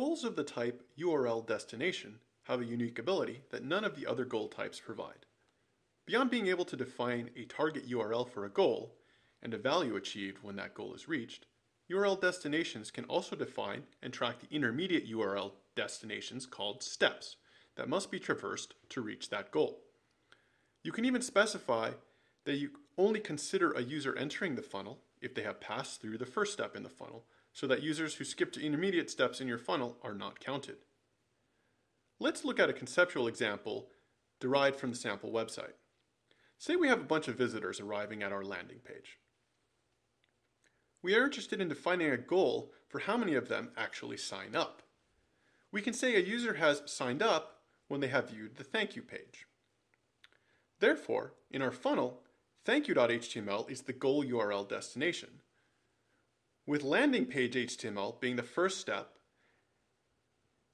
Goals of the type URL destination have a unique ability that none of the other goal types provide. Beyond being able to define a target URL for a goal and a value achieved when that goal is reached, URL destinations can also define and track the intermediate URL destinations called steps that must be traversed to reach that goal. You can even specify that you only consider a user entering the funnel if they have passed through the first step in the funnel, so that users who skip to intermediate steps in your funnel are not counted. Let's look at a conceptual example derived from the sample website. Say we have a bunch of visitors arriving at our landing page. We are interested in defining a goal for how many of them actually sign up. We can say a user has signed up when they have viewed the thank you page. Therefore, in our funnel, thankyou.html is the goal URL destination, with landing page HTML being the first step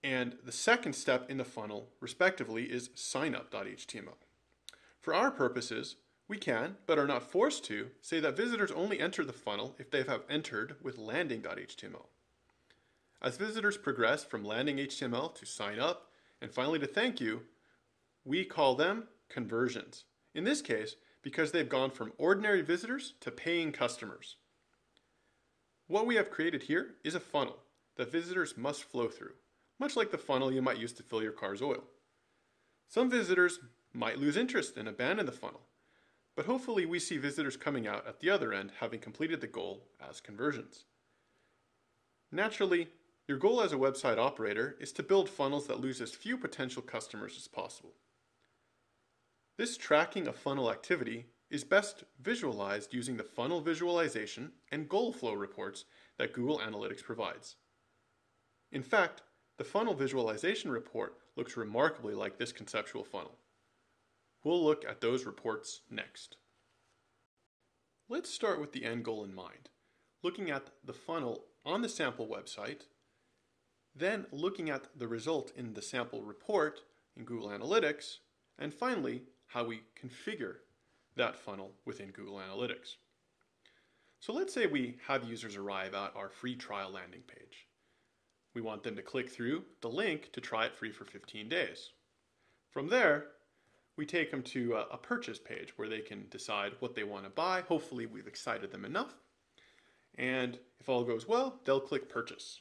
and the second step in the funnel, respectively, is signup.html. For our purposes, we can, but are not forced to, say that visitors only enter the funnel if they have entered with landing.html. As visitors progress from landing HTML to sign up and finally to thank you, we call them conversions. In this case, because they've gone from ordinary visitors to paying customers. What we have created here is a funnel that visitors must flow through, much like the funnel you might use to fill your car's oil. Some visitors might lose interest and abandon the funnel, but hopefully we see visitors coming out at the other end having completed the goal as conversions. Naturally, your goal as a website operator is to build funnels that lose as few potential customers as possible. This tracking of funnel activity is best visualized using the funnel visualization and goal flow reports that Google Analytics provides. In fact, the funnel visualization report looks remarkably like this conceptual funnel. We'll look at those reports next. Let's start with the end goal in mind, looking at the funnel on the sample website, then looking at the result in the sample report in Google Analytics, and finally how we configure that funnel within Google Analytics. So let's say we have users arrive at our free trial landing page. We want them to click through the link to try it free for 15 days. From there, we take them to a, purchase page where they can decide what they want to buy. Hopefully we've excited them enough. And if all goes well, they'll click purchase.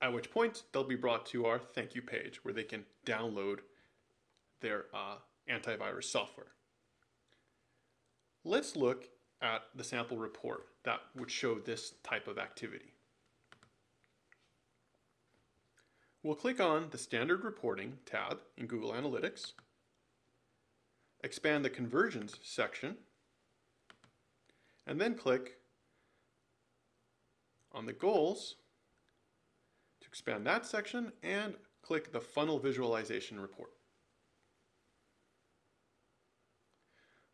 At which point, they'll be brought to our thank you page where they can download their uh, antivirus software. Let's look at the sample report that would show this type of activity. We'll click on the Standard Reporting tab in Google Analytics, expand the Conversions section, and then click on the Goals to expand that section and click the Funnel Visualization Report.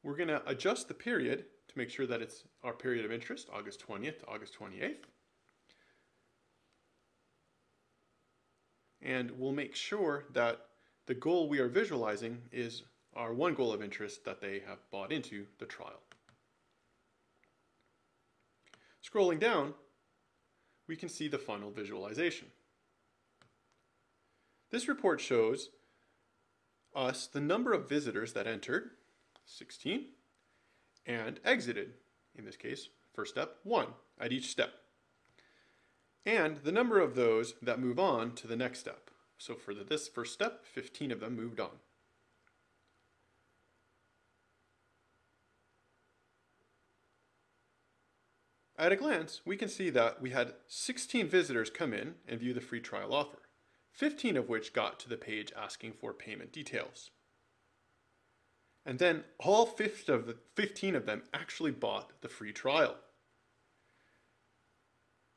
We're going to adjust the period to make sure that it's our period of interest, August 20th to August 28th. And we'll make sure that the goal we are visualizing is our one goal of interest that they have bought into the trial. Scrolling down, we can see the funnel visualization. This report shows us the number of visitors that entered 16, and exited, in this case, first step, 1 at each step. And the number of those that move on to the next step. So for this first step, 15 of them moved on. At a glance, we can see that we had 16 visitors come in and view the free trial offer, 15 of which got to the page asking for payment details. And then all 15 of, the, 15 of them actually bought the free trial.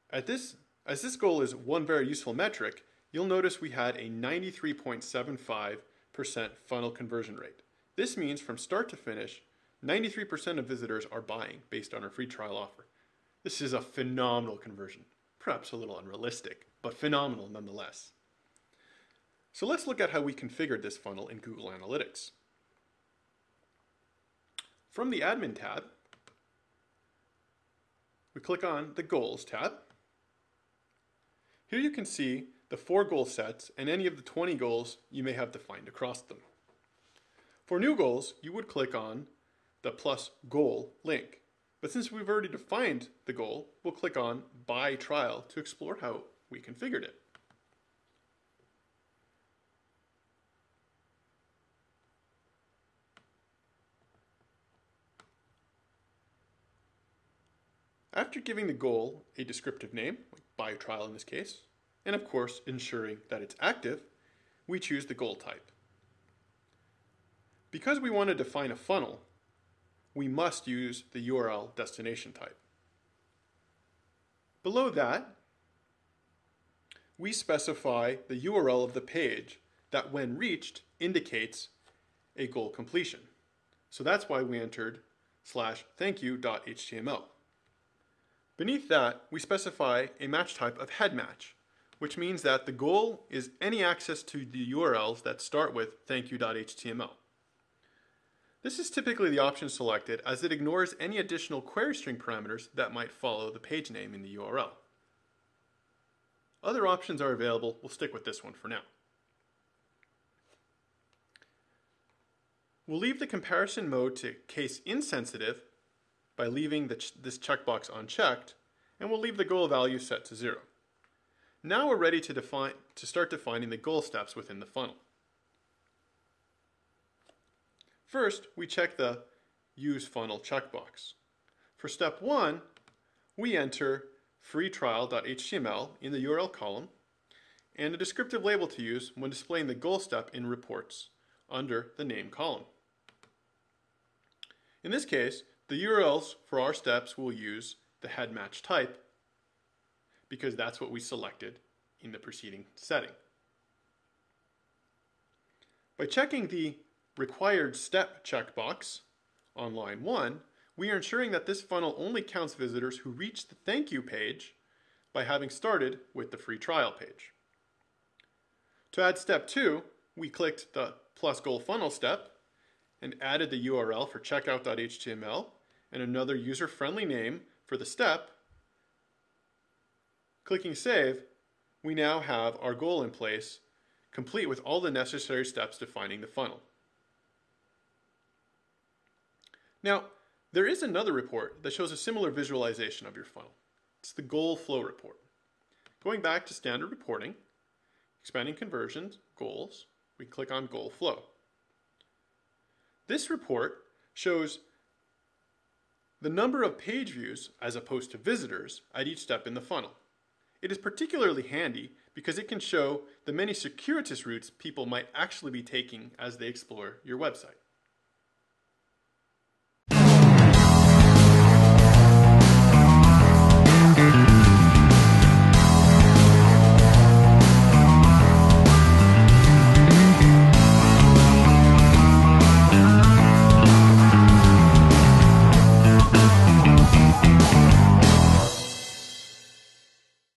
At this, as this goal is one very useful metric, you'll notice we had a 93.75% funnel conversion rate. This means from start to finish, 93% of visitors are buying based on our free trial offer. This is a phenomenal conversion. Perhaps a little unrealistic, but phenomenal nonetheless. So let's look at how we configured this funnel in Google Analytics. From the Admin tab, we click on the Goals tab. Here you can see the four goal sets and any of the 20 goals you may have defined across them. For new goals, you would click on the plus goal link. But since we've already defined the goal, we'll click on Buy Trial to explore how we configured it. After giving the goal a descriptive name, like buy trial in this case, and of course ensuring that it's active, we choose the goal type. Because we want to define a funnel, we must use the URL destination type. Below that, we specify the URL of the page that when reached indicates a goal completion. So that's why we entered slash thankyou.html. Beneath that, we specify a match type of head match, which means that the goal is any access to the URLs that start with thankyou.html. This is typically the option selected as it ignores any additional query string parameters that might follow the page name in the URL. Other options are available, we'll stick with this one for now. We'll leave the comparison mode to case insensitive by leaving ch this checkbox unchecked, and we'll leave the goal value set to zero. Now we're ready to, define, to start defining the goal steps within the funnel. First, we check the Use Funnel checkbox. For step one, we enter freetrial.html in the URL column and a descriptive label to use when displaying the goal step in reports under the name column. In this case, the URLs for our steps will use the head match type because that's what we selected in the preceding setting. By checking the required step checkbox on line 1, we are ensuring that this funnel only counts visitors who reach the thank you page by having started with the free trial page. To add step 2, we clicked the plus goal funnel step and added the URL for checkout.html and another user-friendly name for the step, clicking Save, we now have our goal in place, complete with all the necessary steps defining the funnel. Now, there is another report that shows a similar visualization of your funnel. It's the goal flow report. Going back to standard reporting, expanding conversions, goals, we click on goal flow. This report shows the number of page views as opposed to visitors at each step in the funnel. It is particularly handy because it can show the many circuitous routes people might actually be taking as they explore your website.